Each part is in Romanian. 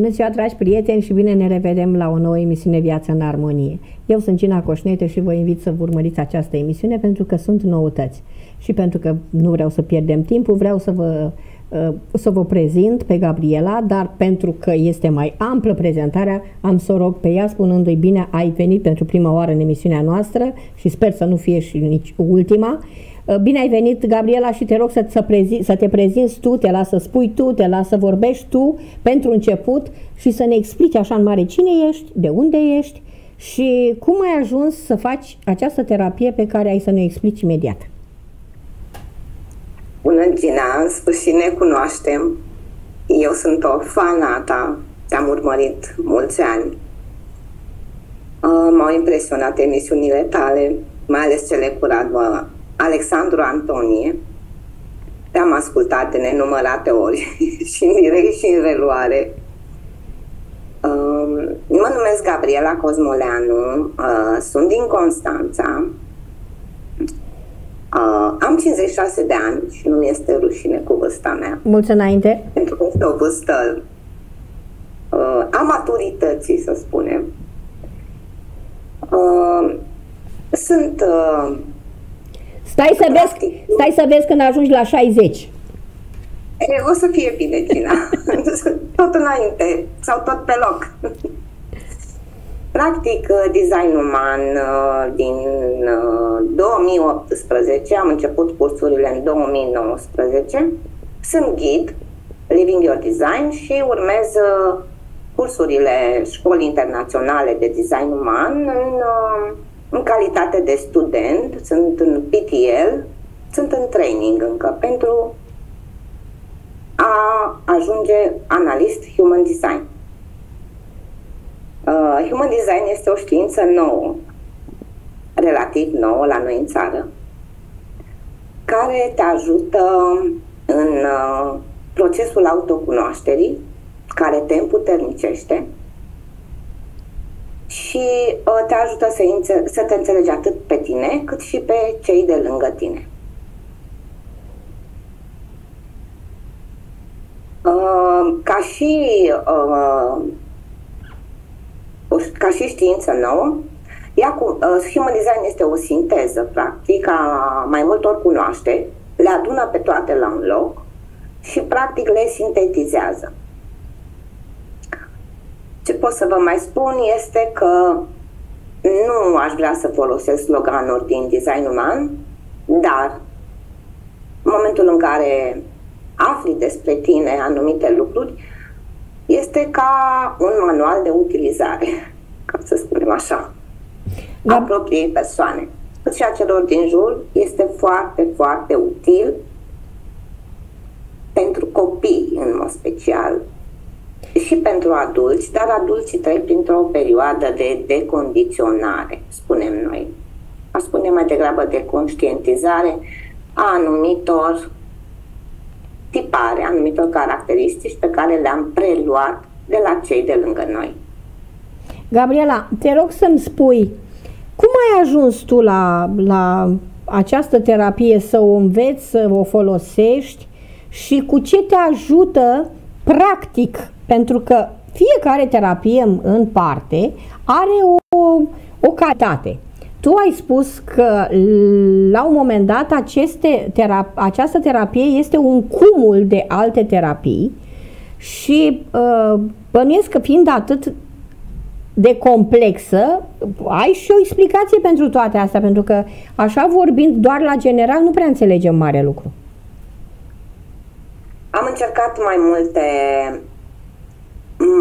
Bună ziua, dragi prieteni, și bine ne revedem la o nouă emisiune Viața în Armonie. Eu sunt Gina Coșnete și vă invit să vă urmăriți această emisiune pentru că sunt noutăți și pentru că nu vreau să pierdem timpul, vreau să vă, uh, să vă prezint pe Gabriela, dar pentru că este mai amplă prezentarea, am să o rog pe ea spunându-i bine, ai venit pentru prima oară în emisiunea noastră și sper să nu fie și nici ultima. Uh, bine ai venit, Gabriela, și te rog să, să, prezi, să te prezinți tu, te las să spui tu, te las să vorbești tu pentru început și să ne explici așa în mare cine ești, de unde ești și cum ai ajuns să faci această terapie pe care ai să ne explici imediat. Bună, Gina, în sfârșit ne cunoaștem. Eu sunt o fana ta, te-am urmărit mulți ani. Uh, m-au impresionat emisiunile tale, mai ales cele cu Radva Alexandru Antonie. Te-am ascultat de nenumărate ori și în direct și în reluare. Uh, mă numesc Gabriela Cosmoleanu, uh, sunt din Constanța. Uh, am 56 de ani și nu este rușine cu vârsta mea. Mulți înainte. Pentru că este o vârstă uh, a maturității, să spunem. Uh, sunt uh, Stai să, vezi, stai să vezi când ajungi la 60. E, o să fie bine, Gina. tot înainte sau tot pe loc. Practic, uh, design uman uh, din 2018, uh, am început cursurile în 2019, sunt ghid, Living Your Design și urmez cursurile școli internaționale de design uman în în calitate de student, sunt în PTL, sunt în training încă pentru a ajunge analist human design. Uh, human design este o știință nouă, relativ nouă la noi în țară, care te ajută în uh, procesul autocunoașterii, care te împuternicește, și uh, te ajută să, înțe- să te înțelegi atât pe tine cât și pe cei de lângă tine. Uh, ca și uh, ca și știință nouă, ea cu, uh, Human Design este o sinteză, practic, a mai multor cunoaște, le adună pe toate la un loc și, practic, le sintetizează. Ce pot să vă mai spun este că nu aș vrea să folosesc sloganuri din design uman, dar în momentul în care afli despre tine anumite lucruri, este ca un manual de utilizare, ca să spunem așa, da. a propriei persoane. Cât și a celor din jur, este foarte, foarte util pentru copii, în mod special, și pentru adulți, dar adulții trec printr-o perioadă de decondiționare, spunem noi. A spune mai degrabă de conștientizare a anumitor tipare, anumitor caracteristici pe care le-am preluat de la cei de lângă noi. Gabriela, te rog să-mi spui, cum ai ajuns tu la, la această terapie să o înveți, să o folosești și cu ce te ajută practic pentru că fiecare terapie în parte are o, o calitate. Tu ai spus că la un moment dat aceste terap- această terapie este un cumul de alte terapii și uh, bănuiesc că fiind atât de complexă, ai și o explicație pentru toate astea, pentru că așa vorbind doar la general nu prea înțelegem mare lucru. Am încercat mai multe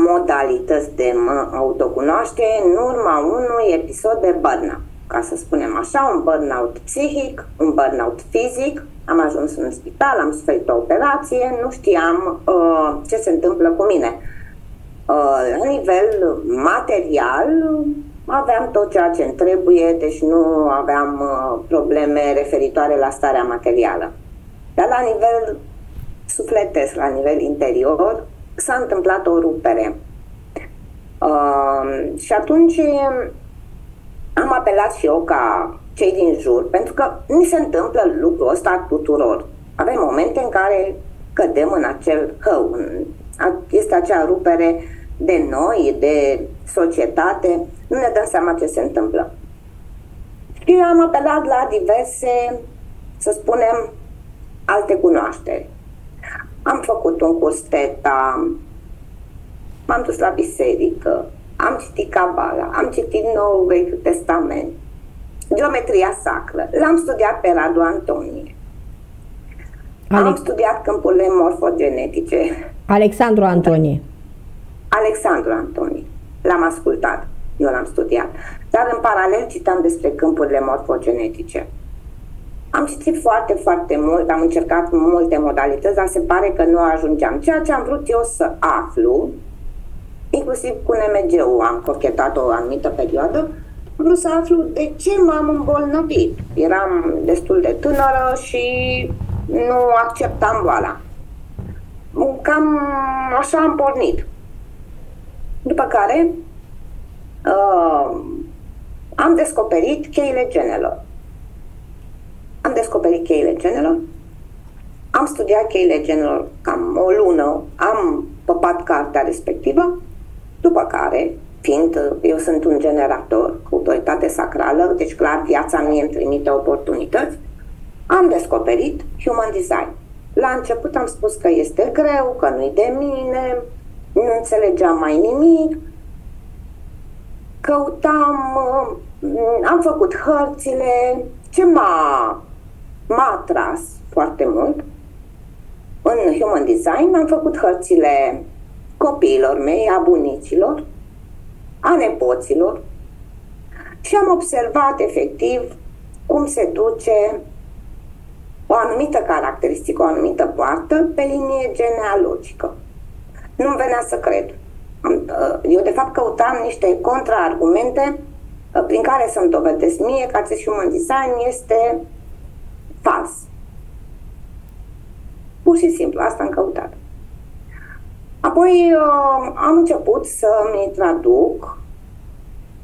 modalități de mă autocunoaște în urma unui episod de burnout. Ca să spunem așa, un burnout psihic, un burnout fizic. Am ajuns în spital, am suferit o operație, nu știam uh, ce se întâmplă cu mine. Uh, la nivel material, aveam tot ceea ce îmi trebuie, deci nu aveam uh, probleme referitoare la starea materială. Dar la nivel sufletesc, la nivel interior, s-a întâmplat o rupere. Uh, și atunci am apelat și eu ca cei din jur, pentru că ni se întâmplă lucrul ăsta tuturor. Avem momente în care cădem în acel hău, în, este acea rupere de noi, de societate, nu ne dăm seama ce se întâmplă. Și am apelat la diverse, să spunem, alte cunoașteri. Am făcut un curs TETA, m-am dus la biserică, am citit Cabala, am citit Nou Vechiul Testament, geometria sacră, l-am studiat pe Radu Antonie. Ale... Am studiat câmpurile morfogenetice. Alexandru Antonie. Alexandru Antonie. L-am ascultat, eu l-am studiat. Dar în paralel citam despre câmpurile morfogenetice. Am citit foarte, foarte mult, am încercat multe modalități, dar se pare că nu ajungeam. Ceea ce am vrut eu să aflu, inclusiv cu NMG-ul am cochetat o anumită perioadă, am vrut să aflu de ce m-am îmbolnăvit. Eram destul de tânără și nu acceptam boala. Cam așa am pornit. După care uh, am descoperit cheile genelor. Am descoperit cheile genelor, am studiat cheile genelor cam o lună, am păpat cartea respectivă, după care, fiind eu sunt un generator cu autoritate sacrală, deci clar viața mie îmi trimite oportunități, am descoperit Human Design. La început am spus că este greu, că nu-i de mine, nu înțelegeam mai nimic, căutam, am făcut hărțile, ce m-a, m-a atras foarte mult în Human Design, am făcut hărțile copiilor mei, a bunicilor, a nepoților și am observat efectiv cum se duce o anumită caracteristică, o anumită poartă pe linie genealogică. Nu-mi venea să cred. Uh, eu, de fapt, căutam niște contraargumente uh, prin care să-mi dovedesc mie că acest human design este fals. Pur și simplu, asta am căutat. Apoi uh, am început să mi traduc,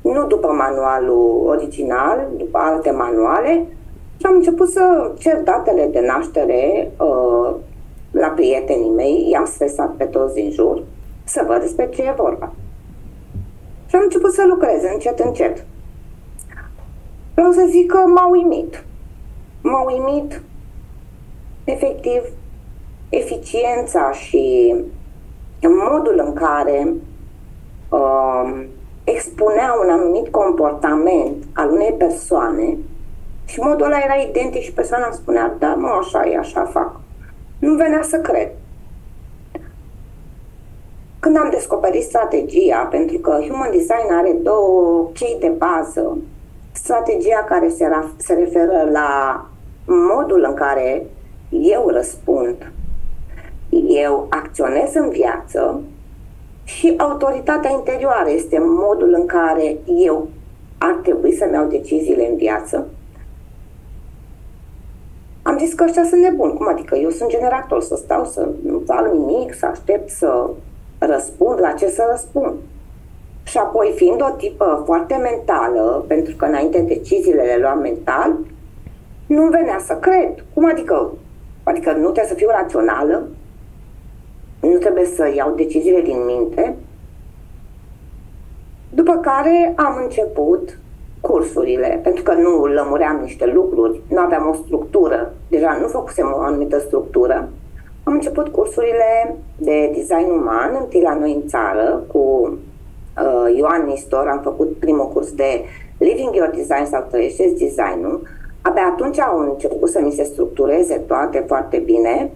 nu după manualul original, după alte manuale, și am început să cer datele de naștere uh, la prietenii mei, i-am stresat pe toți din jur, să văd despre ce e vorba. Și am început să lucrez încet, încet. Vreau să zic că m-a uimit. M-a uimit efectiv eficiența și modul în care uh, expunea un anumit comportament al unei persoane și modul ăla era identic și persoana îmi spunea, da, mă, așa e, așa fac. Nu venea să cred. Când am descoperit strategia, pentru că Human Design are două chei de bază, strategia care se, se referă la modul în care eu răspund, eu acționez în viață și autoritatea interioară este modul în care eu ar trebui să-mi iau deciziile în viață am zis că ăștia sunt nebuni. Cum adică? Eu sunt generator, să stau să nu fac nimic, să aștept să răspund la ce să răspund. Și apoi, fiind o tipă foarte mentală, pentru că înainte deciziile le luam mental, nu venea să cred. Cum adică? Adică nu trebuie să fiu rațională, nu trebuie să iau deciziile din minte. După care am început cursurile, pentru că nu lămuream niște lucruri, nu aveam o structură, deja nu făcusem o anumită structură, am început cursurile de design uman, întâi la noi în țară, cu uh, Ioan Nistor, am făcut primul curs de Living Your Design sau Trăiește Designul. Abia atunci au început să mi se structureze toate foarte bine,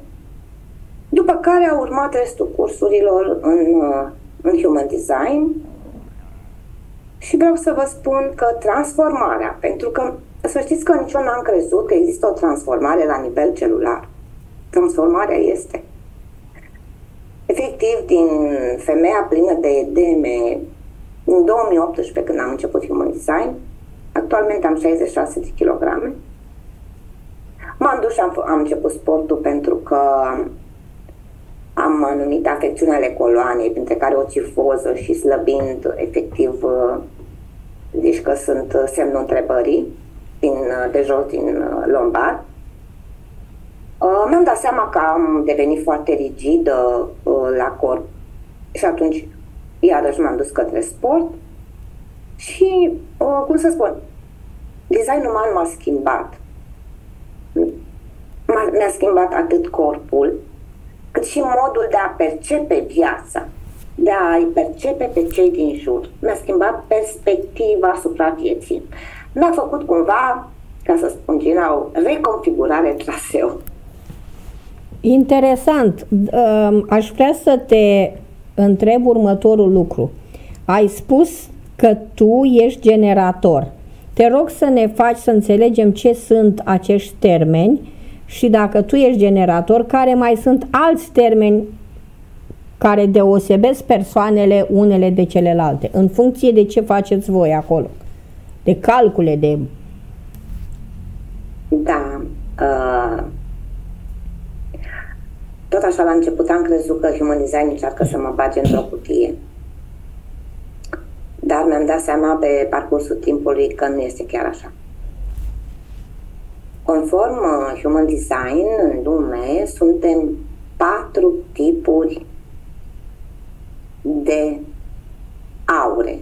după care a urmat restul cursurilor în, uh, în Human Design, și vreau să vă spun că transformarea, pentru că să știți că nici eu n-am crezut că există o transformare la nivel celular. Transformarea este. Efectiv, din femeia plină de edeme, în 2018, când am început Human Design, actualmente am 66 de kilograme. M-am dus și am, am început sportul pentru că am anumite afecțiuni ale coloanei, printre care o cifoză și slăbind, efectiv, deci că sunt semnul întrebării din, de jos din lombar. Uh, mi-am dat seama că am devenit foarte rigidă uh, la corp și atunci iarăși m-am dus către sport și, uh, cum să spun, designul uman m-a schimbat. M-a, mi-a schimbat atât corpul, cât și modul de a percepe viața, de a-i percepe pe cei din jur. Mi-a schimbat perspectiva asupra vieții. Mi-a făcut cumva, ca să spun Gina, o reconfigurare traseu. Interesant. Aș vrea să te întreb următorul lucru. Ai spus că tu ești generator. Te rog să ne faci să înțelegem ce sunt acești termeni și dacă tu ești generator, care mai sunt alți termeni care deosebesc persoanele unele de celelalte, în funcție de ce faceți voi acolo, de calcule, de... Da. Uh, tot așa la început am crezut că Human Design încearcă să mă bage într-o cutie. Dar mi-am dat seama pe parcursul timpului că nu este chiar așa. Conform uh, Human Design, în lume suntem patru tipuri de aure.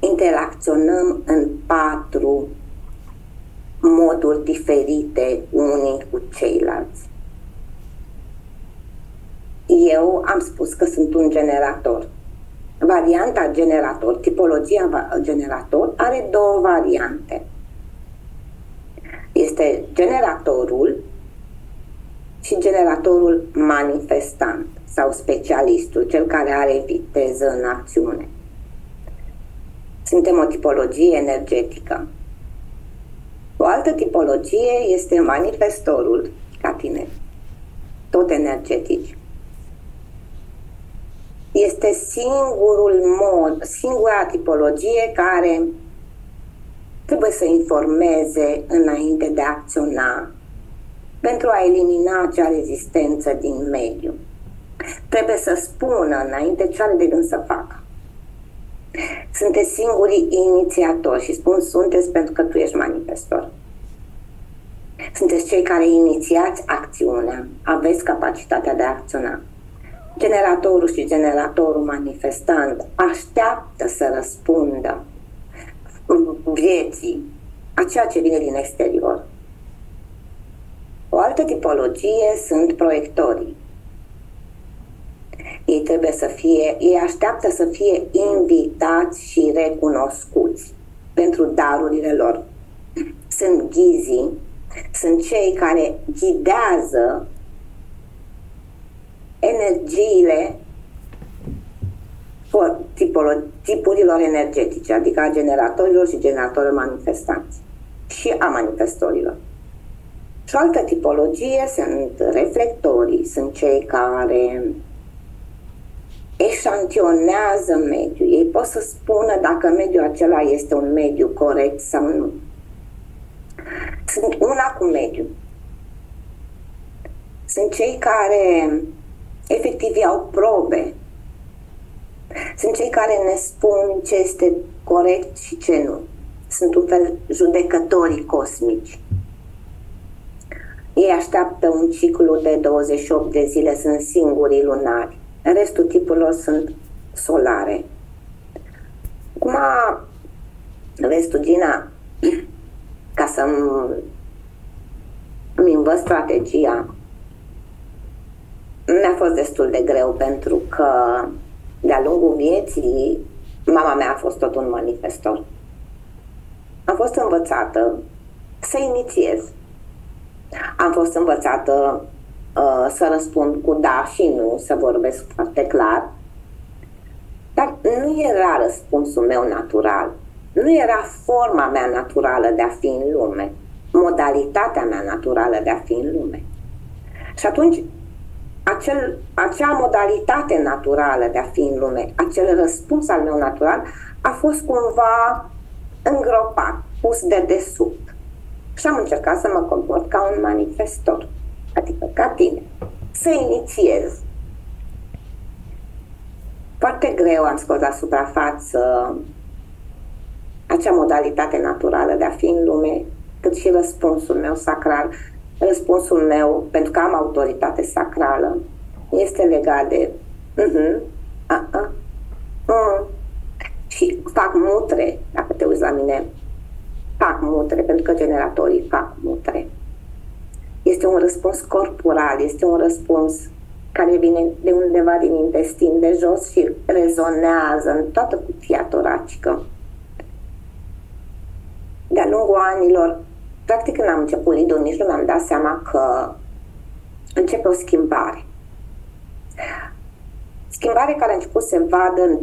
Interacționăm în patru moduri diferite unii cu ceilalți. Eu am spus că sunt un generator. Varianta generator, tipologia generator, are două variante. Este generatorul și generatorul manifestant sau specialistul, cel care are viteză în acțiune. Suntem o tipologie energetică. O altă tipologie este manifestorul, ca tine, tot energetici. Este singurul mod, singura tipologie care trebuie să informeze înainte de a acționa pentru a elimina acea rezistență din mediu. Trebuie să spună înainte ce are de gând să facă. Sunteți singurii inițiatori și spun sunteți pentru că tu ești manifestor. Sunteți cei care inițiați acțiunea, aveți capacitatea de a acționa. Generatorul și generatorul manifestant așteaptă să răspundă vieții a ceea ce vine din exterior. O altă tipologie sunt proiectorii. Ei trebuie să fie, ei așteaptă să fie invitați și recunoscuți pentru darurile lor. Sunt ghizii, sunt cei care ghidează energiile tipurilor energetice, adică a generatorilor și generatorilor manifestanți și a manifestorilor. Și o altă tipologie sunt reflectorii, sunt cei care eșantionează mediul. Ei pot să spună dacă mediul acela este un mediu corect sau nu. Sunt una cu mediul. Sunt cei care efectiv iau probe. Sunt cei care ne spun ce este corect și ce nu. Sunt un fel judecătorii cosmici. Ei așteaptă un ciclu de 28 de zile, sunt singurii lunari. Restul tipurilor sunt solare. Cum vezi tu, Gina, ca să îmi învăț strategia, mi-a fost destul de greu pentru că de-a lungul vieții mama mea a fost tot un manifestor. Am fost învățată să inițiez. Am fost învățată uh, să răspund cu da și nu, să vorbesc foarte clar. Dar nu era răspunsul meu natural. Nu era forma mea naturală de a fi în lume, modalitatea mea naturală de a fi în lume. Și atunci acel, acea modalitate naturală de a fi în lume, acel răspuns al meu natural, a fost cumva îngropat, pus de desubt. Și am încercat să mă comport ca un manifestor, adică ca tine, să inițiez. Foarte greu am scos la suprafață acea modalitate naturală de a fi în lume, cât și răspunsul meu sacral Răspunsul meu, pentru că am autoritate sacrală, este legat de uh-huh, Uh-uh. Mm. Și fac mutre, dacă te uiți la mine, fac mutre, pentru că generatorii fac mutre. Este un răspuns corporal, este un răspuns care vine de undeva din intestin de jos și rezonează în toată cutia toracică. De-a lungul anilor, practic când am început lidul, nici nu mi-am dat seama că începe o schimbare. Schimbare care a început să se vadă în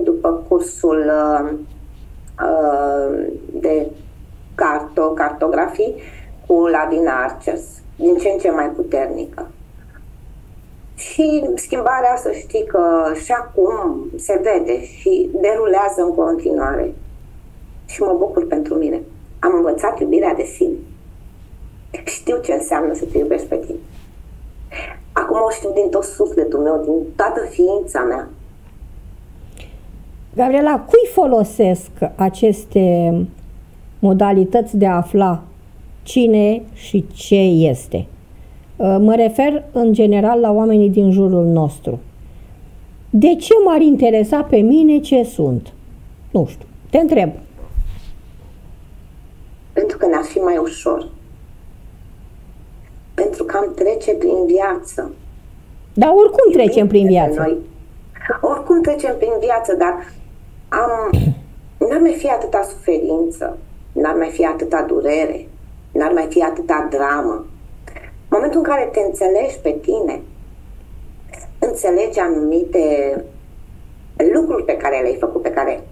2019-2019 după cursul uh, uh, de carto, cartografii cu Lavina Archers, din ce în ce mai puternică. Și schimbarea, să știi că și acum se vede și derulează în continuare. Și mă bucur pentru mine. Am învățat iubirea de sine. Știu ce înseamnă să te iubești pe tine. Acum o știu din tot sufletul meu, din toată ființa mea. Gabriela, cui folosesc aceste modalități de a afla cine și ce este? Uh, mă refer în general la oamenii din jurul nostru. De ce m-ar interesa pe mine ce sunt? Nu știu. Te întreb. Pentru că ne-ar fi mai ușor pentru că am trece prin viață. Dar oricum trecem prin viață. Noi. Oricum trecem prin viață, dar am, n-ar mai fi atâta suferință, n-ar mai fi atâta durere, n-ar mai fi atâta dramă. În momentul în care te înțelegi pe tine, înțelegi anumite lucruri pe care le-ai făcut, pe care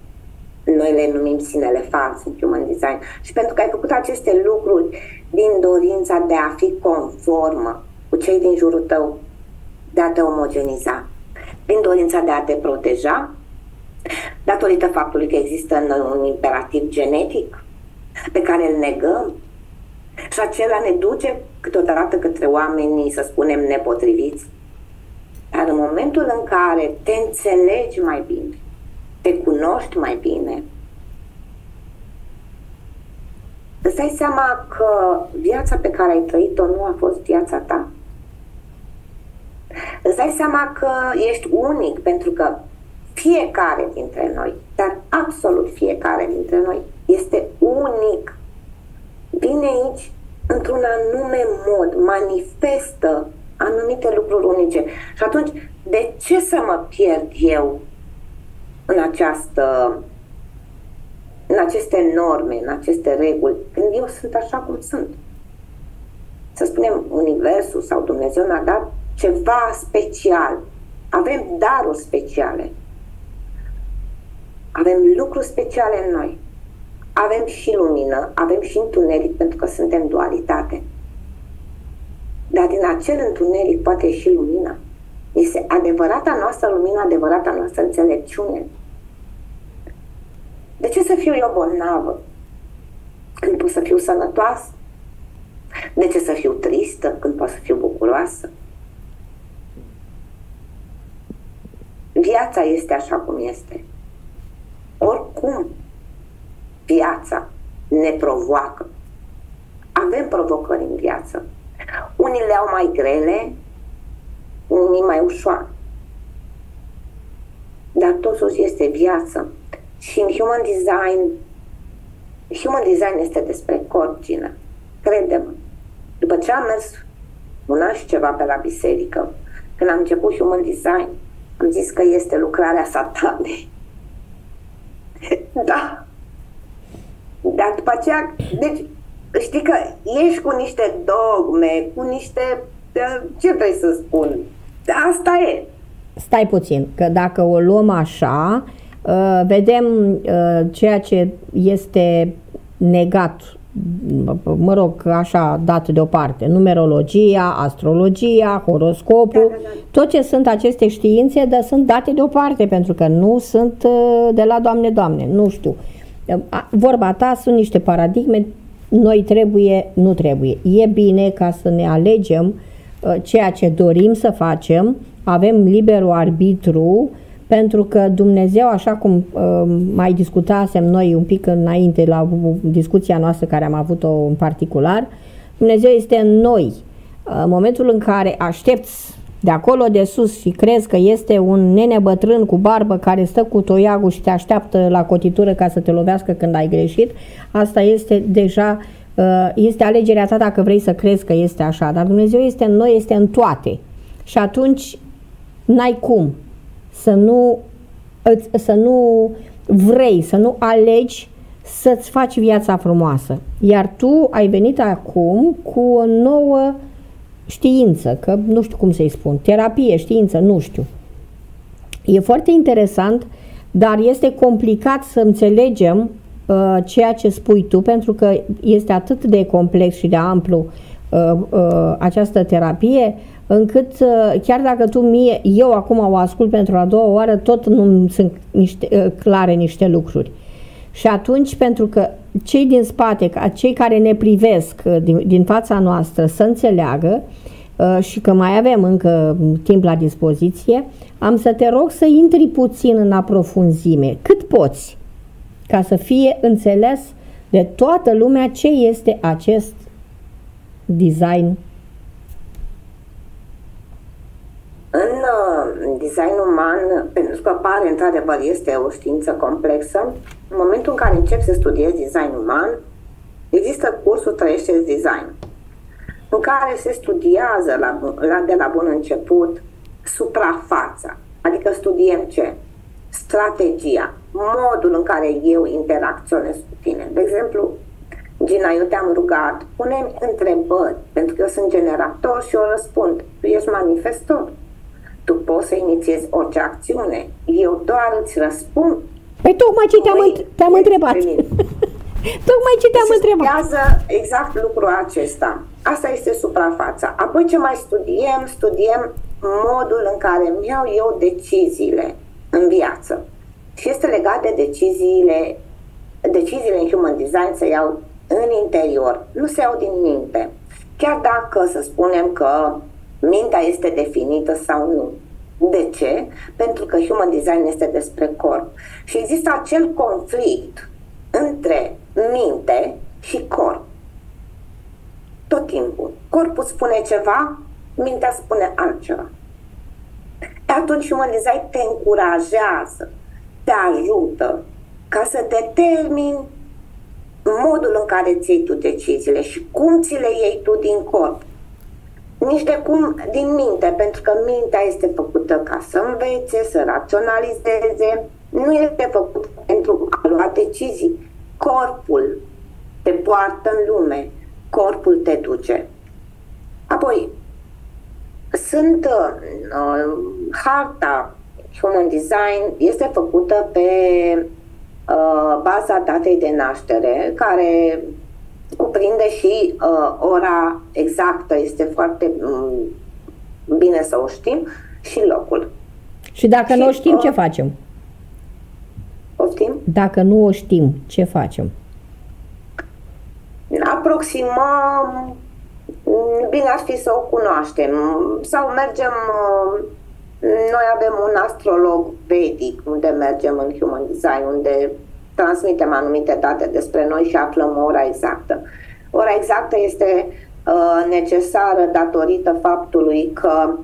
noi le numim sinele fals în human design. Și pentru că ai făcut aceste lucruri din dorința de a fi conformă cu cei din jurul tău, de a te omogeniza, din dorința de a te proteja, datorită faptului că există un imperativ genetic pe care îl negăm și acela ne duce câteodată către oamenii, să spunem, nepotriviți. Dar în momentul în care te înțelegi mai bine, te cunoști mai bine, îți dai seama că viața pe care ai trăit-o nu a fost viața ta. Îți dai seama că ești unic pentru că fiecare dintre noi, dar absolut fiecare dintre noi, este unic. Vine aici într-un anume mod, manifestă anumite lucruri unice. Și atunci, de ce să mă pierd eu în această în aceste norme, în aceste reguli, când eu sunt așa cum sunt. Să spunem, Universul sau Dumnezeu mi-a dat ceva special. Avem daruri speciale. Avem lucruri speciale în noi. Avem și lumină, avem și întuneric, pentru că suntem dualitate. Dar din acel întuneric poate ieși lumina. Este adevărata noastră lumină, adevărata noastră înțelepciune. De ce să fiu eu bolnavă când pot să fiu sănătoasă? De ce să fiu tristă când pot să fiu bucuroasă? Viața este așa cum este. Oricum, viața ne provoacă. Avem provocări în viață. Unii le au mai grele, unii mai ușoare. Dar totuși este viață. Și în Human Design, Human Design este despre corgină. Crede-mă. După ce am mers un an și ceva pe la biserică, când am început Human Design, am zis că este lucrarea satanei. da. Dar după aceea, deci, știi că ești cu niște dogme, cu niște, ce vrei să spun, asta e. Stai puțin, că dacă o luăm așa, Uh, vedem uh, ceea ce este negat, mă rog, așa dat deoparte, numerologia, astrologia, horoscopul, da, da, da. tot ce sunt aceste științe, dar sunt date deoparte, pentru că nu sunt uh, de la Doamne, Doamne, nu știu. Vorba ta sunt niște paradigme, noi trebuie, nu trebuie. E bine ca să ne alegem ceea ce dorim să facem, avem liberul arbitru, pentru că Dumnezeu, așa cum uh, mai discutasem noi un pic înainte la discuția noastră care am avut-o în particular, Dumnezeu este în noi. Uh, în momentul în care aștepți de acolo de sus și crezi că este un nene bătrân cu barbă care stă cu toiagul și te așteaptă la cotitură ca să te lovească când ai greșit, asta este deja uh, este alegerea ta dacă vrei să crezi că este așa, dar Dumnezeu este în noi, este în toate. Și atunci n-ai cum să nu, să nu vrei, să nu alegi să-ți faci viața frumoasă. Iar tu ai venit acum cu o nouă știință, că nu știu cum să-i spun, terapie, știință, nu știu. E foarte interesant, dar este complicat să înțelegem uh, ceea ce spui tu, pentru că este atât de complex și de amplu uh, uh, această terapie, încât uh, chiar dacă tu mie, eu acum o ascult pentru a doua oară, tot nu sunt niște, uh, clare niște lucruri. Și atunci, pentru că cei din spate, cei care ne privesc uh, din, din fața noastră să înțeleagă și că mai avem încă timp la dispoziție, am să te rog să intri puțin în aprofunzime, cât poți, ca să fie înțeles de toată lumea ce este acest design În uh, design uman, pentru că pare într-adevăr este o știință complexă, în momentul în care începi să studiezi design uman, există cursul Trăiește Design, în care se studiază la, la, de la bun început suprafața, adică studiem ce? Strategia, modul în care eu interacționez cu tine. De exemplu, Gina, eu te-am rugat, pune întrebări, pentru că eu sunt generator și eu răspund. Tu ești manifestor tu poți să inițiezi orice acțiune. Eu doar îți răspund. Păi tocmai ce te-am, te-am întrebat. tocmai ce te-am întrebat. exact lucrul acesta. Asta este suprafața. Apoi ce mai studiem? Studiem modul în care îmi iau eu deciziile în viață. Și este legat de deciziile, deciziile în human design se iau în interior, nu se iau din minte. Chiar dacă să spunem că mintea este definită sau nu. De ce? Pentru că human design este despre corp. Și există acel conflict între minte și corp. Tot timpul. Corpul spune ceva, mintea spune altceva. Atunci human design te încurajează, te ajută ca să determini modul în care ți iei tu deciziile și cum ți le iei tu din corp nici de cum din minte, pentru că mintea este făcută ca să învețe, să raționalizeze, nu este făcut pentru a lua decizii. Corpul te poartă în lume, corpul te duce. Apoi, sunt uh, harta Human Design este făcută pe uh, baza datei de naștere, care cuprinde și uh, ora exactă, este foarte um, bine să o știm, și locul. Și dacă și, nu o știm, uh, ce facem? Poftim? Dacă nu o știm, ce facem? Aproximăm, mm, bine ar fi să o cunoaștem, sau mergem, uh, noi avem un astrolog vedic unde mergem în Human Design, unde transmitem anumite date despre noi și aflăm ora exactă. Ora exactă este uh, necesară datorită faptului că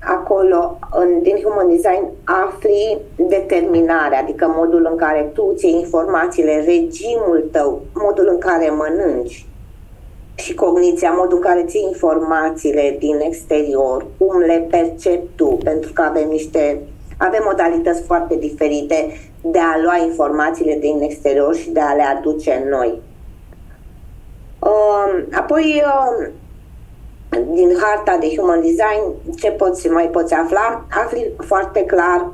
acolo, în, din Human Design, afli determinarea, adică modul în care tu ți informațiile, regimul tău, modul în care mănânci și cogniția, modul în care ții informațiile din exterior, cum le percepi tu, pentru că avem niște avem modalități foarte diferite de a lua informațiile din exterior și de a le aduce în noi. Um, apoi, um, din harta de human design, ce poți mai poți afla? Afli foarte clar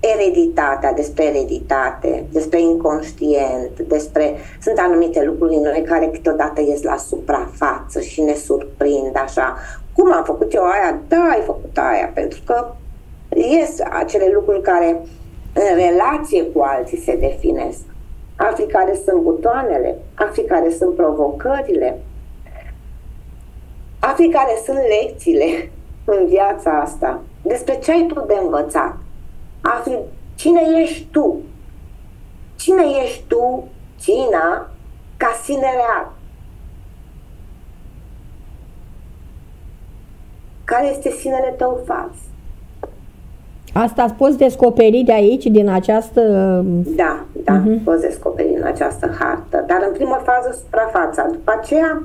ereditatea, despre ereditate, despre inconștient, despre... Sunt anumite lucruri în noi care câteodată ies la suprafață și ne surprind așa. Cum am făcut eu aia? Da, ai făcut aia, pentru că ies acele lucruri care în relație cu alții se definesc. Afli care sunt butoanele, afli care sunt provocările, afli care sunt lecțiile în viața asta, despre ce ai tu de învățat. Afli cine ești tu, cine ești tu, Cina, ca sine real. care este sinele tău fals. Asta ați poți descoperi de aici, din această... Da, da, uh-huh. poți descoperi în această hartă. Dar în primă fază suprafața. După aceea,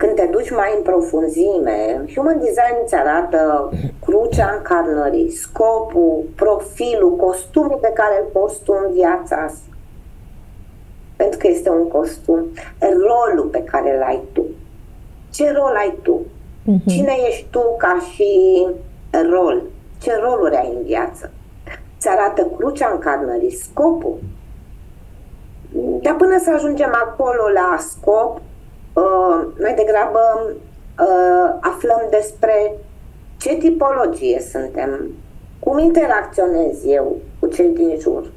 când te duci mai în profunzime, Human Design îți arată crucea încarnării, scopul, profilul, costumul pe care îl poți tu în viața asta. Pentru că este un costum, rolul pe care îl ai tu. Ce rol ai tu? Uh-huh. Cine ești tu ca și rol? Ce roluri ai în viață? Ți arată crucea încarnării, scopul. Dar până să ajungem acolo la scop, uh, mai degrabă uh, aflăm despre ce tipologie suntem, cum interacționez eu cu cei din jur,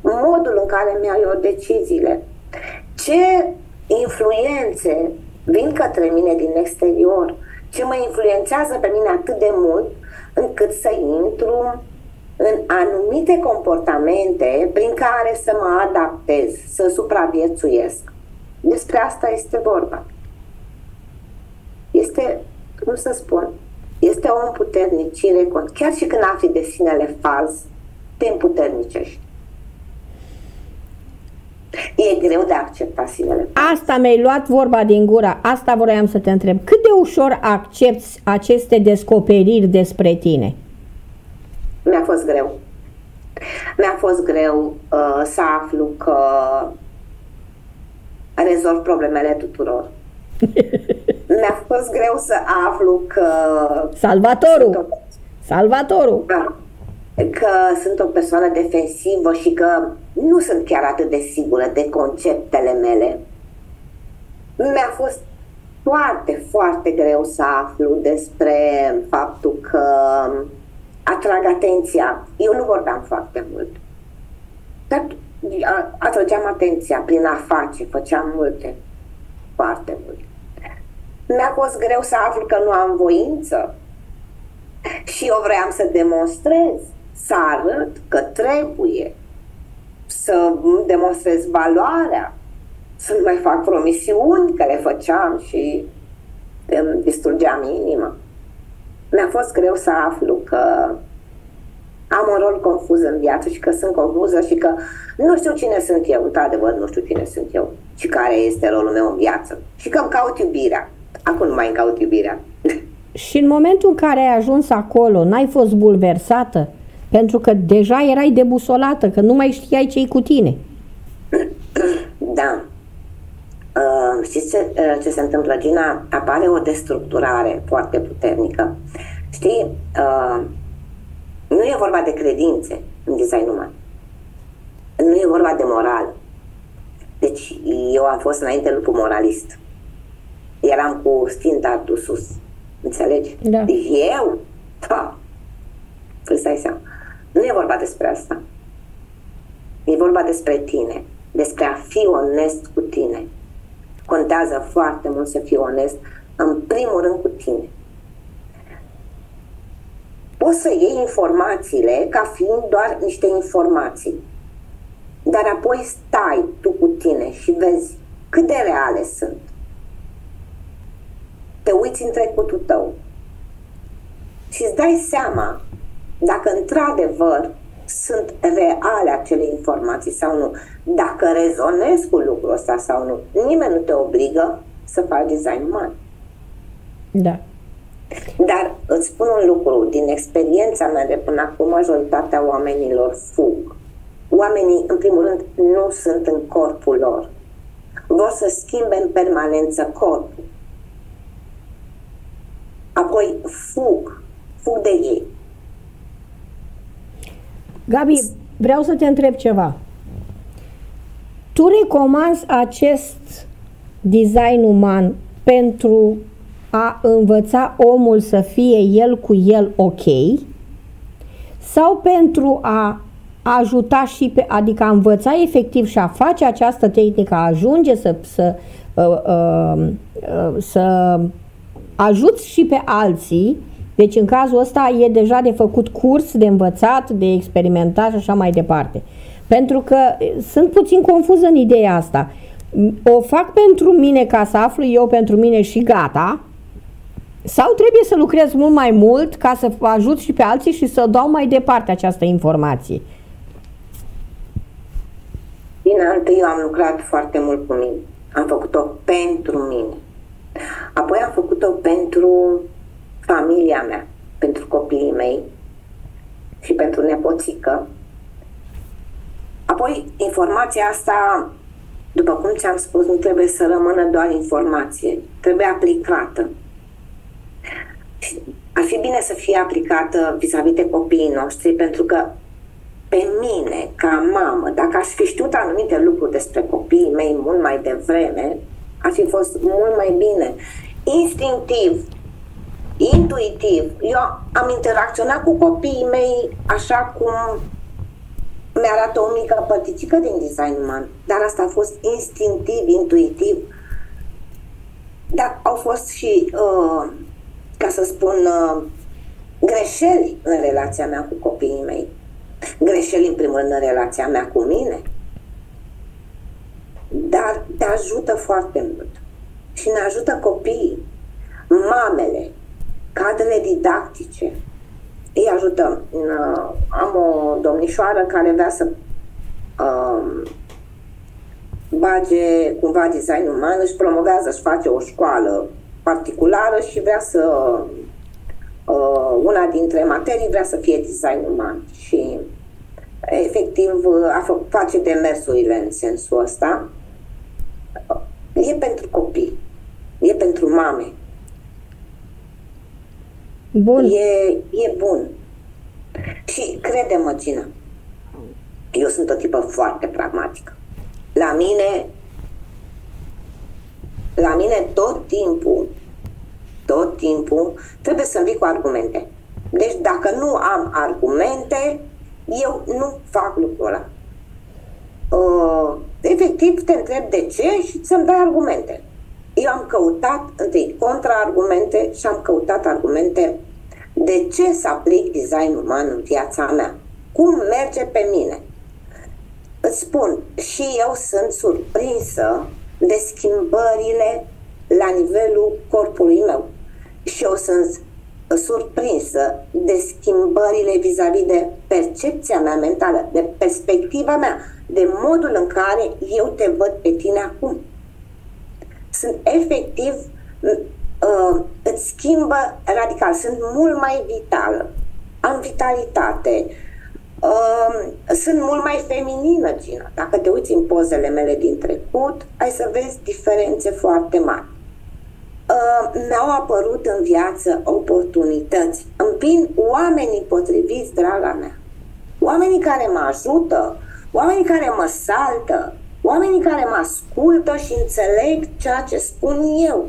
modul în care mi eu deciziile, ce influențe vin către mine din exterior, ce mă influențează pe mine atât de mult încât să intru în anumite comportamente prin care să mă adaptez, să supraviețuiesc. Despre asta este vorba. Este, cum să spun, este o împuternicire, chiar și când afli de sinele fals, te împuternicești. E greu de acceptat sinele. Asta mi-ai luat vorba din gura, asta vroiam să te întreb. Cât de ușor accepti aceste descoperiri despre tine? Mi-a fost greu. Mi-a fost greu uh, să aflu că rezolv problemele tuturor. Mi-a fost greu să aflu că... Salvatorul! Salvatorul! Da, că sunt o persoană defensivă și că nu sunt chiar atât de sigură de conceptele mele. Mi-a fost foarte, foarte greu să aflu despre faptul că atrag atenția. Eu nu vorbeam foarte mult. Dar atrăgeam atenția prin a face, făceam multe, foarte multe. Mi-a fost greu să aflu că nu am voință și eu vreau să demonstrez, să arăt că trebuie să demonstrez valoarea, să nu mai fac promisiuni că le făceam și îmi distrugeam inima. Mi-a fost greu să aflu că am un rol confuz în viață și că sunt confuză și că nu știu cine sunt eu, într-adevăr nu știu cine sunt eu și care este rolul meu în viață și că îmi caut iubirea. Acum nu mai îmi caut iubirea. Și în momentul în care ai ajuns acolo, n-ai fost bulversată? Pentru că deja erai debusolată, că nu mai știai ce cu tine. Da. Uh, știți ce, uh, ce se întâmplă, Gina? Apare o destructurare foarte puternică. Știi, uh, nu e vorba de credințe în design uman. Nu e vorba de moral. Deci eu am fost înainte lupul moralist. Eram cu standardul sus. Înțelegi? Da. Deci eu, da, îți dai seama. Nu e vorba despre asta. E vorba despre tine, despre a fi onest cu tine. Contează foarte mult să fii onest, în primul rând cu tine poți să iei informațiile ca fiind doar niște informații. Dar apoi stai tu cu tine și vezi cât de reale sunt. Te uiți în trecutul tău și îți dai seama dacă într-adevăr sunt reale acele informații sau nu. Dacă rezonezi cu lucrul ăsta sau nu. Nimeni nu te obligă să faci design uman. Da. Dar îți spun un lucru, din experiența mea de până acum, majoritatea oamenilor fug. Oamenii, în primul rând, nu sunt în corpul lor. Vor să schimbe în permanență corpul. Apoi fug, fug de ei. Gabi, vreau să te întreb ceva. Tu recomanzi acest design uman pentru a învăța omul să fie el cu el ok sau pentru a ajuta și pe, adică a învăța efectiv și a face această tehnică, a ajunge să, să, uh, uh, uh, să ajuți și pe alții, deci în cazul ăsta e deja de făcut curs, de învățat, de experimentat și așa mai departe. Pentru că sunt puțin confuză în ideea asta. O fac pentru mine ca să aflu eu pentru mine și gata, Sau trebuie să lucrez mult mai mult ca să ajut și pe alții și să dau mai departe această informație? Din întâi eu am lucrat foarte mult cu mine. Am făcut-o pentru mine. Apoi am făcut-o pentru familia mea, pentru copiii mei și pentru nepoțică. Apoi, informația asta, după cum ți-am spus, nu trebuie să rămână doar informație, trebuie aplicată. Ar fi bine să fie aplicată vis-a-vis de copiii noștri, pentru că pe mine, ca mamă, dacă aș fi știut anumite lucruri despre copiii mei mult mai devreme, ar fi fost mult mai bine. Instinctiv, intuitiv, eu am interacționat cu copiii mei așa cum mi-arată o mică părticică din design uman, dar asta a fost instinctiv, intuitiv. Dar au fost și, uh, ca să spun, uh, greșeli în relația mea cu copiii mei. Greșeli în primul rând în relația mea cu mine, dar te ajută foarte mult. Și ne ajută copiii, mamele, cadrele didactice, îi ajută. Am o domnișoară care vrea să um, bage cumva design uman, își promovează, își face o școală particulară și vrea să uh, una dintre materii vrea să fie design uman și efectiv a fă, face demersurile în sensul ăsta. E pentru copii, e pentru mame. Bun. E, e bun. Și crede-mă, Gina, eu sunt o tipă foarte pragmatică. La mine, la mine tot timpul tot timpul, trebuie să vii cu argumente. Deci dacă nu am argumente, eu nu fac lucrul ăla. Uh, efectiv te întreb de ce și să-mi dai argumente. Eu am căutat întâi contraargumente și am căutat argumente de ce să aplic design uman în viața mea. Cum merge pe mine. Îți spun, și eu sunt surprinsă de schimbările la nivelul corpului meu și eu sunt surprinsă de schimbările vis-a-vis de percepția mea mentală, de perspectiva mea, de modul în care eu te văd pe tine acum. Sunt efectiv, uh, îți schimbă radical, sunt mult mai vitală, am vitalitate, uh, sunt mult mai feminină, Gina. Dacă te uiți în pozele mele din trecut, ai să vezi diferențe foarte mari uh, mi-au apărut în viață oportunități. Îmi vin oamenii potriviți, draga mea. Oamenii care mă ajută, oamenii care mă saltă, oamenii care mă ascultă și înțeleg ceea ce spun eu.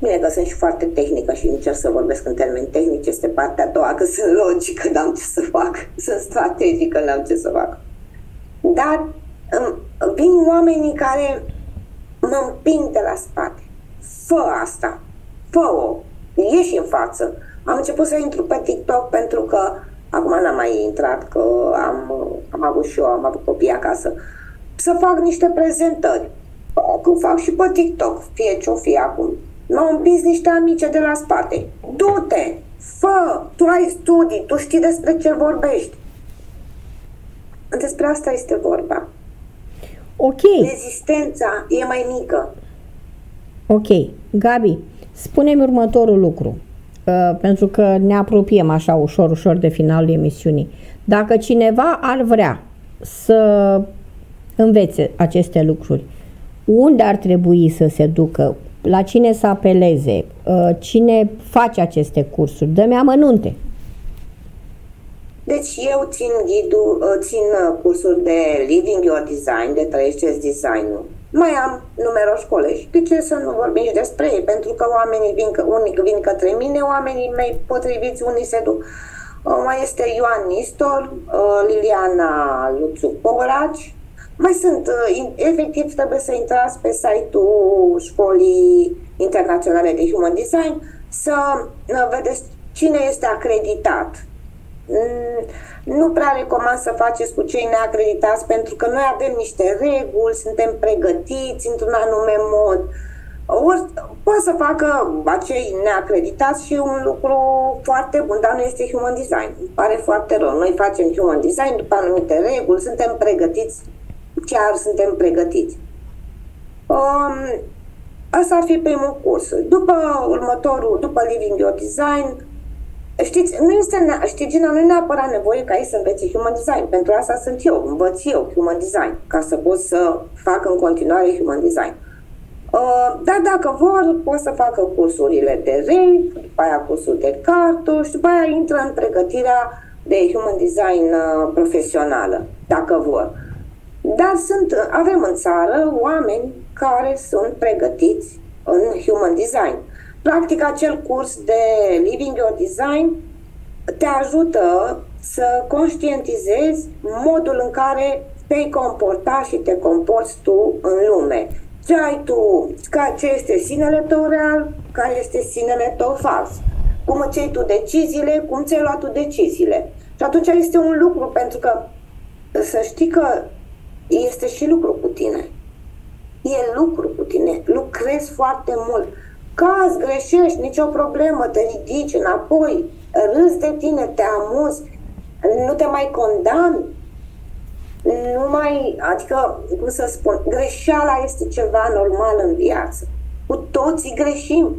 Bine că sunt și foarte tehnică și încerc să vorbesc în termeni tehnici, este partea a doua, că sunt logică, n-am ce să fac, sunt strategică, n-am ce să fac. Dar vin oamenii care mă împing de la spate fă asta, fă-o, ieși în față. Am început să intru pe TikTok pentru că acum n-am mai intrat, că am, am avut și eu, am avut copii acasă, să fac niște prezentări. Cum fac și pe TikTok, fie ce-o fie acum. M-au împins niște amice de la spate. Du-te, fă, tu ai studii, tu știi despre ce vorbești. Despre asta este vorba. Ok. Rezistența e mai mică. Ok. Gabi, spune-mi următorul lucru, uh, pentru că ne apropiem așa ușor, ușor de finalul emisiunii. Dacă cineva ar vrea să învețe aceste lucruri, unde ar trebui să se ducă, la cine să apeleze, uh, cine face aceste cursuri, dă-mi amănunte. Deci eu țin, ghidul, uh, țin cursuri de Living Your Design, de trăiește designul mai am numeroși colegi. De ce să nu vorbim și despre ei? Pentru că oamenii vin, unii vin către mine, oamenii mei potriviți, unii se duc. Uh, mai este Ioan Nistor, uh, Liliana Luțu Poraci, mai sunt, uh, efectiv trebuie să intrați pe site-ul Școlii Internaționale de Human Design să vedeți cine este acreditat. Mm, nu prea recomand să faceți cu cei neacreditați pentru că noi avem niște reguli, suntem pregătiți într-un anume mod. Ori, poate poate să facă acei neacreditați și un lucru foarte bun, dar nu este human design. Îmi pare foarte rău. Noi facem human design după anumite reguli, suntem pregătiți, chiar suntem pregătiți. Um, asta ar fi primul curs. După următorul, după Living Your Design, Știți, nu este, știi, Gina, nu e neapărat nevoie ca ei să învețe human design. Pentru asta sunt eu, învăț eu human design, ca să pot să fac în continuare human design. Uh, dar dacă vor, pot să facă cursurile de rei, după aia cursul de cartoși, după aia intră în pregătirea de human design uh, profesională, dacă vor. Dar sunt, avem în țară oameni care sunt pregătiți în human design. Practic, acel curs de Living Your Design te ajută să conștientizezi modul în care te comporta și te comporți tu în lume. Ce ai tu, ca ce este sinele tău real, care este sinele tău fals. Cum îți iei tu deciziile, cum ți-ai luat tu deciziile. Și atunci este un lucru, pentru că să știi că este și lucru cu tine. E lucru cu tine, lucrezi foarte mult caz, greșești, nicio problemă, te ridici înapoi, râzi de tine, te amuzi, nu te mai condamni, nu mai, adică, cum să spun, greșeala este ceva normal în viață. Cu toții greșim.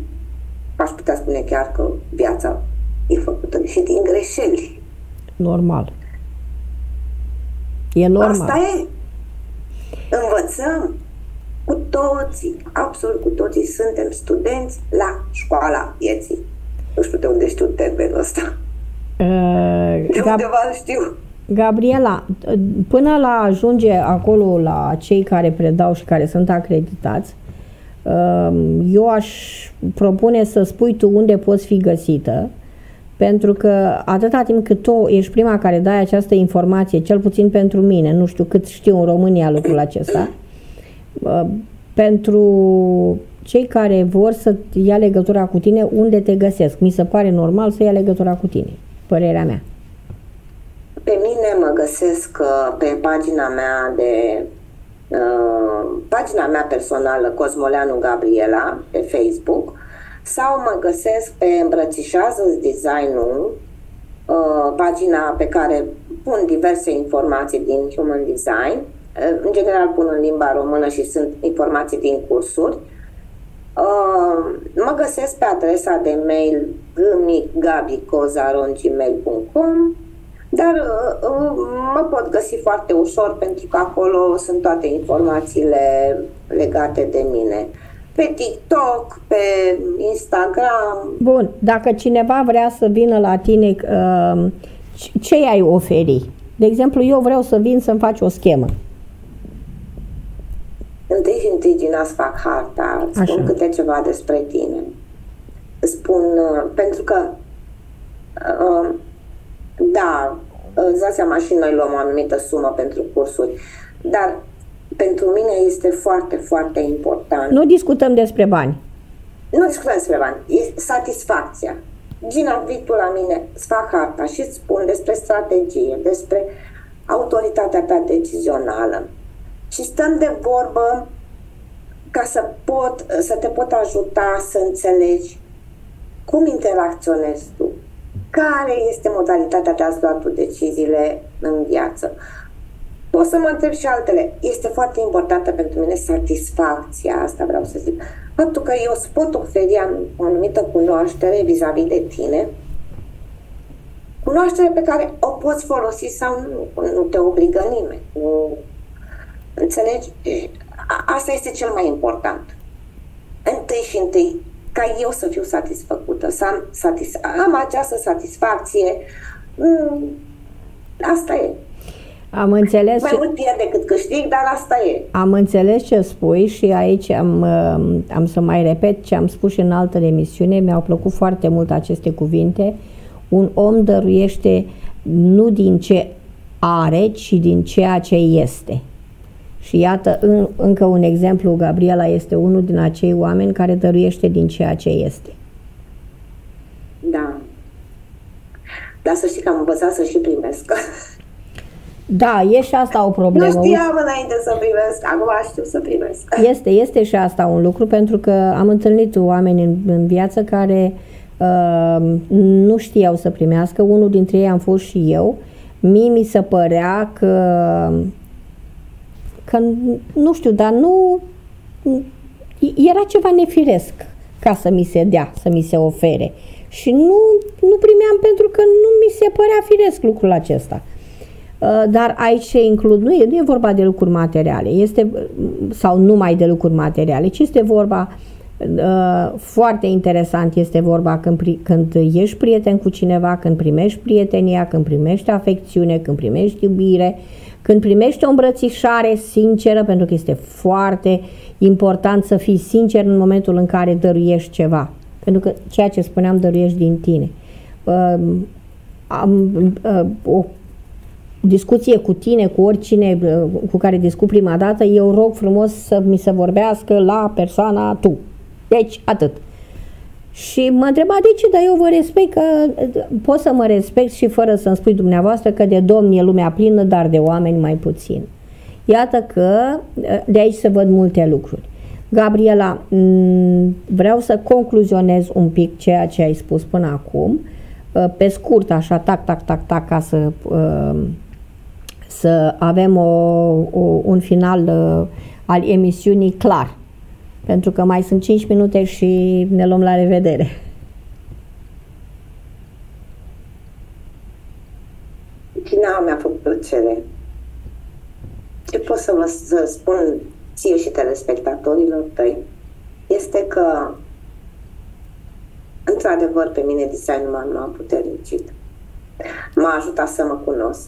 Aș putea spune chiar că viața e făcută și din greșeli. Normal. E normal. Asta e. Învățăm, cu toții, absolut cu toții, suntem studenți la școala vieții. Nu știu de unde știu termenul ăsta. Uh, de Gab- undeva știu. Gabriela, până la ajunge acolo la cei care predau și care sunt acreditați, um, eu aș propune să spui tu unde poți fi găsită, pentru că atâta timp cât tu ești prima care dai această informație, cel puțin pentru mine, nu știu cât știu în România lucrul acesta, pentru cei care vor să ia legătura cu tine, unde te găsesc? Mi se pare normal să ia legătura cu tine, părerea mea. Pe mine mă găsesc uh, pe pagina mea de uh, pagina mea personală Cosmoleanu Gabriela pe Facebook sau mă găsesc pe Îmbrățișează Designul uh, pagina pe care pun diverse informații din Human Design în general pun în limba română și sunt informații din cursuri. Uh, mă găsesc pe adresa de mail gmail.com dar uh, uh, mă pot găsi foarte ușor pentru că acolo sunt toate informațiile legate de mine. Pe TikTok, pe Instagram. Bun, dacă cineva vrea să vină la tine, ce ai oferi? De exemplu, eu vreau să vin să-mi faci o schemă. Întâi și întâi din să fac harta, îți spun Așa. câte ceva despre tine. Spun, uh, pentru că, uh, da, îți dați seama și noi luăm o anumită sumă pentru cursuri, dar pentru mine este foarte, foarte important. Nu discutăm despre bani. Nu discutăm despre bani. E satisfacția. Gina, vii tu la mine, îți fac harta și îți spun despre strategie, despre autoritatea ta decizională, și stăm de vorbă ca să, pot, să te pot ajuta să înțelegi cum interacționezi tu, care este modalitatea de a-ți lua tu deciziile în viață. Poți să mă întreb și altele. Este foarte importantă pentru mine satisfacția, asta vreau să zic. Faptul că eu îți pot oferi o anumită cunoaștere vis-a-vis de tine, cunoaștere pe care o poți folosi sau nu, nu te obligă nimeni. Nu Înțelegi? Asta este cel mai important. Întâi și întâi, ca eu să fiu satisfăcută, să am, satis- am această satisfacție. Mm, asta e. Am înțeles. Mai mult pierd decât câștig, dar asta e. Am înțeles ce spui și aici am, am să mai repet ce am spus și în altă emisiune. Mi-au plăcut foarte mult aceste cuvinte. Un om dăruiește nu din ce are, ci din ceea ce este. Și iată, în, încă un exemplu, Gabriela este unul din acei oameni care dăruiește din ceea ce este. Da. Dar să știi că am învățat să și primesc. Da, e și asta o problemă. Nu știam înainte să primesc, acum știu să primesc. Este, este și asta un lucru, pentru că am întâlnit oameni în, în viață care uh, nu știau să primească. Unul dintre ei am fost și eu. Mie mi se părea că, că nu știu, dar nu era ceva nefiresc ca să mi se dea, să mi se ofere. Și nu, nu primeam pentru că nu mi se părea firesc lucrul acesta. Uh, dar aici se includ, nu e, nu e vorba de lucruri materiale, este, sau numai de lucruri materiale, ci este vorba uh, foarte interesant este vorba când, când ești prieten cu cineva, când primești prietenia, când primești afecțiune, când primești iubire, când primești o îmbrățișare sinceră, pentru că este foarte important să fii sincer în momentul în care dăruiești ceva. Pentru că ceea ce spuneam, dăruiești din tine. Uh, am, uh, o discuție cu tine, cu oricine uh, cu care discut prima dată, eu rog frumos să mi se vorbească la persoana tu. Deci, atât. Și mă întreba de ce, dar eu vă respect că pot să mă respect și fără să-mi spui dumneavoastră că de domn e lumea plină, dar de oameni mai puțin. Iată că de aici se văd multe lucruri. Gabriela, vreau să concluzionez un pic ceea ce ai spus până acum, pe scurt, așa, tac, tac, tac, tac, ca să, să avem o, o, un final al emisiunii clar pentru că mai sunt 5 minute și ne luăm la revedere. China mi-a făcut plăcere. Ce pot să vă să spun ție și telespectatorilor tăi este că într-adevăr pe mine designul m-a puternicit. M-a ajutat să mă cunosc,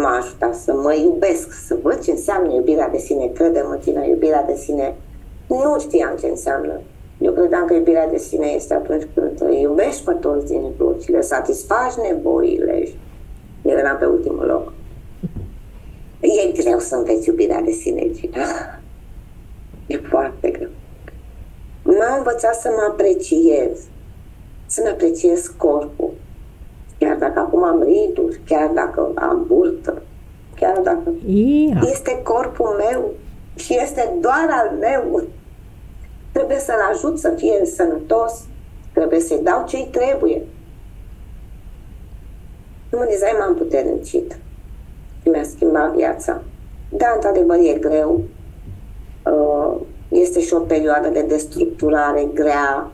m-a ajutat să mă iubesc, să văd ce înseamnă iubirea de sine. Crede-mă, Tina, iubirea de sine nu știam ce înseamnă. Eu credeam că iubirea de sine este atunci când îi iubești pe toți din jur și le satisfaci nevoile. Eu eram pe ultimul loc. E greu să înveți iubirea de sine, Gina. E foarte greu. M-a învățat să mă apreciez, să-mi apreciez corpul. Chiar dacă acum am riduri, chiar dacă am burtă, chiar dacă... Yeah. Este corpul meu și este doar al meu. Trebuie să-l ajut să fie sănătos, trebuie să-i dau ce-i trebuie. În design m-am puternicit. Mi-a schimbat viața. Da, într-adevăr, e greu. Uh, este și o perioadă de destructurare grea.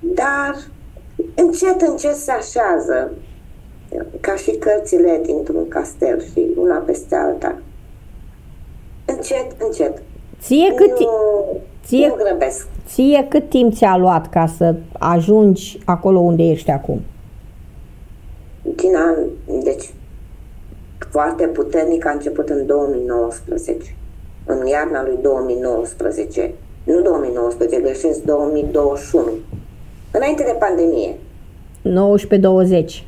Dar încet, încet se așează ca și cărțile dintr-un castel și una peste alta. Încet, încet. Ție cât, nu, ție, nu grăbesc. ție cât timp ți-a luat ca să ajungi acolo unde ești acum? Din an, deci foarte puternic a început în 2019. În iarna lui 2019. Nu 2019, greșesc 2021. Înainte de pandemie. 19-20.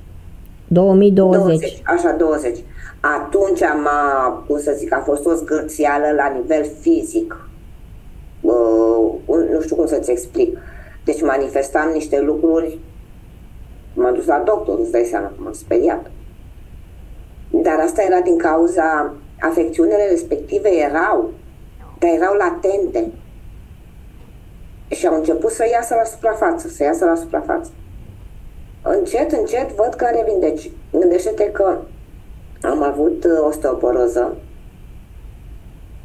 2020. 20, așa, 20 atunci m-a, cum să zic, a fost o zgârțială la nivel fizic. Uh, nu știu cum să-ți explic. Deci manifestam niște lucruri, m-am dus la doctor, îți dai seama că m-am speriat. Dar asta era din cauza, afecțiunile respective erau, dar erau latente. Și au început să iasă la suprafață, să iasă la suprafață. Încet, încet văd că revin. Deci, gândește-te că am avut uh, osteoporoză.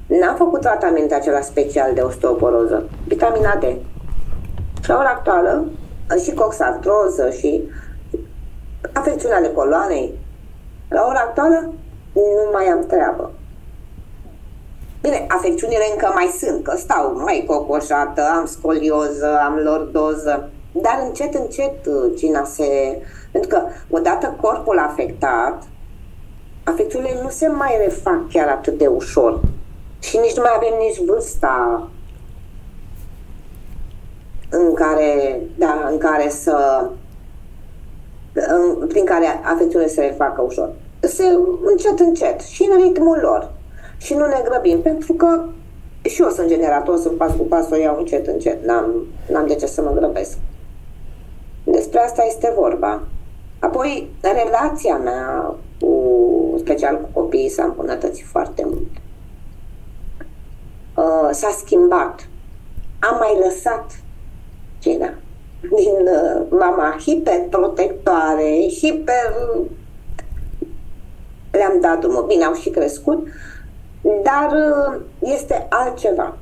N-am făcut tratament acela special de osteoporoză, vitamina D. Și la ora actuală, și coxartroză și afecțiuni ale coloanei, la ora actuală nu mai am treabă. Bine, afecțiunile încă mai sunt, că stau mai cocoșată, am scolioză, am lordoză, dar încet, încet, uh, Gina, se... Pentru că odată corpul afectat, afecțiunile nu se mai refac chiar atât de ușor. Și nici nu mai avem nici vârsta în care, da, în care să în, prin care afecțiunile se refacă ușor. Se încet, încet și în ritmul lor. Și nu ne grăbim, pentru că și eu sunt generator, sunt pas cu pas, o iau încet, încet. N-am, n-am de ce să mă grăbesc. Despre asta este vorba. Apoi, relația mea cu special cu copiii, s-a îmbunătățit foarte mult. Uh, s-a schimbat. Am mai lăsat Gina din uh, mama hiperprotectoare, hiper... Le-am dat drumul. Bine, au și crescut, dar uh, este altceva.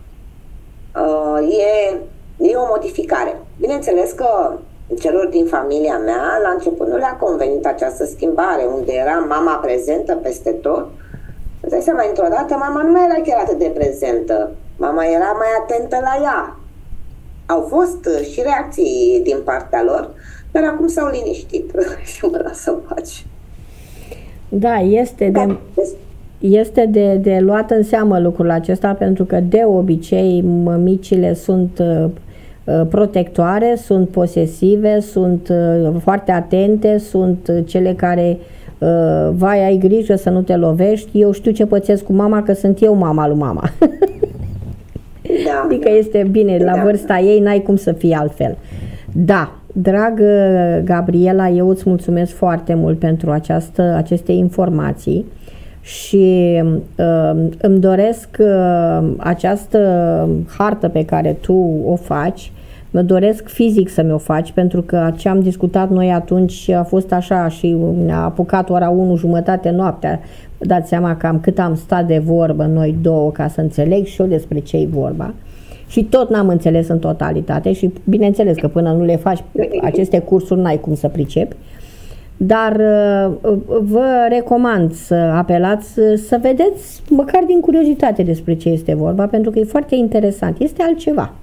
Uh, e, e o modificare. Bineînțeles că celor din familia mea, la început nu le-a convenit această schimbare, unde era mama prezentă peste tot. Îți dai seama, într-o dată, mama nu mai era chiar atât de prezentă. Mama era mai atentă la ea. Au fost uh, și reacții din partea lor, dar acum s-au liniștit și mă las să faci. Da, este de, da, este de, de luat în seamă lucrul acesta pentru că de obicei mămicile sunt uh, uh, protectoare, sunt posesive, sunt foarte atente, sunt cele care vai, ai grijă să nu te lovești, eu știu ce pățesc cu mama că sunt eu mama lui mama. Da, adică da. este bine, la da, vârsta da. ei n-ai cum să fie altfel. Da, dragă Gabriela, eu îți mulțumesc foarte mult pentru această, aceste informații și uh, îmi doresc uh, această hartă pe care tu o faci, mă doresc fizic să mi-o faci pentru că ce am discutat noi atunci a fost așa și ne-a apucat ora 1 jumătate noaptea dați seama cam cât am stat de vorbă noi două ca să înțeleg și eu despre ce e vorba. Și tot n-am înțeles în totalitate și bineînțeles că până nu le faci aceste cursuri n-ai cum să pricepi. Dar uh, vă recomand să apelați să vedeți măcar din curiozitate despre ce este vorba, pentru că e foarte interesant. Este altceva.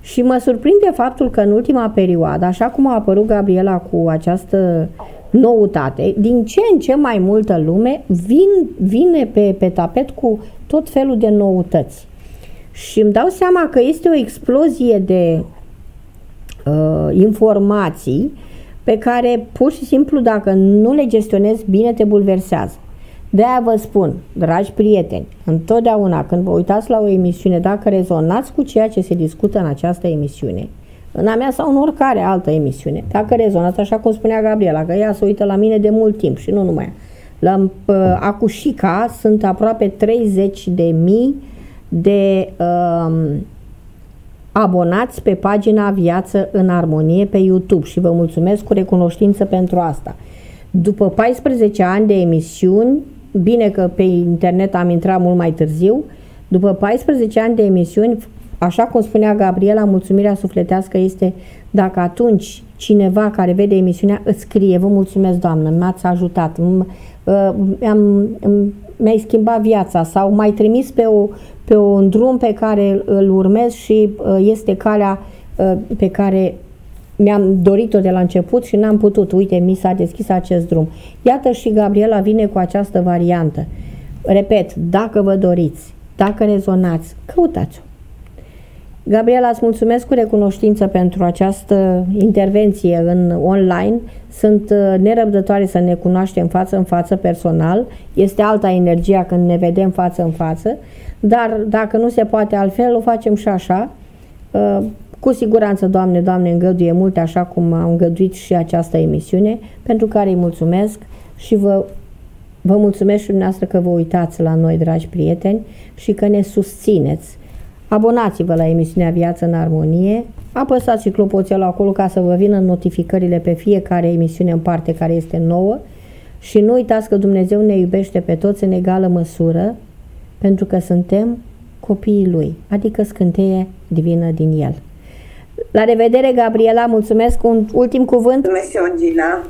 Și mă surprinde faptul că în ultima perioadă, așa cum a apărut Gabriela cu această noutate, din ce în ce mai multă lume vin, vine pe, pe tapet cu tot felul de noutăți. Și îmi dau seama că este o explozie de uh, informații pe care pur și simplu dacă nu le gestionezi bine te bulversează. De-aia vă spun, dragi prieteni, întotdeauna când vă uitați la o emisiune, dacă rezonați cu ceea ce se discută în această emisiune, în a mea sau în oricare altă emisiune. Dacă rezonați, așa cum spunea Gabriela, că ea se uită la mine de mult timp și nu numai. La uh, Acușica sunt aproape 30 de mii de uh, abonați pe pagina Viață în Armonie pe YouTube și vă mulțumesc cu recunoștință pentru asta. După 14 ani de emisiuni, bine că pe internet am intrat mult mai târziu, după 14 ani de emisiuni Așa cum spunea Gabriela, mulțumirea sufletească este dacă atunci cineva care vede emisiunea îți scrie, vă mulțumesc doamnă, mi-ați ajutat, am, mi-ai schimbat viața sau m-ai trimis pe, o, pe un drum pe care îl urmez și uh, este calea uh, pe care mi-am dorit-o de la început și n-am putut. Uite, mi s-a deschis acest drum. Iată și Gabriela vine cu această variantă. Repet, dacă vă doriți, dacă rezonați, căutați-o. Gabriela, îți mulțumesc cu recunoștință pentru această intervenție în online. Sunt uh, nerăbdătoare să ne cunoaștem față în față personal. Este alta energia când ne vedem față în față, dar dacă nu se poate altfel, o facem și așa. Uh, cu siguranță, Doamne, Doamne, îngăduie multe, așa cum am îngăduit și această emisiune, pentru care îi mulțumesc și vă, vă mulțumesc și dumneavoastră că vă uitați la noi, dragi prieteni, și că ne susțineți Abonați-vă la emisiunea Viață în Armonie, apăsați și clopoțelul acolo ca să vă vină notificările pe fiecare emisiune în parte care este nouă și nu uitați că Dumnezeu ne iubește pe toți în egală măsură pentru că suntem copiii Lui, adică scânteie divină din El. La revedere, Gabriela, mulțumesc. Un ultim cuvânt? Mulțumesc, Gina.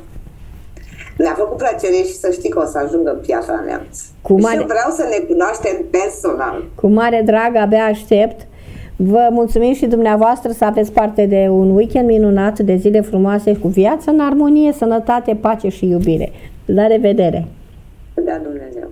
Mi-a făcut plăcere și să știi că o să ajungă în Piatra Neamț. Cu mare... Și vreau să ne cunoaștem personal. Cu mare drag, abia aștept. Vă mulțumim și dumneavoastră să aveți parte de un weekend minunat, de zile frumoase cu viață în armonie, sănătate, pace și iubire. La revedere! Da, Dumnezeu!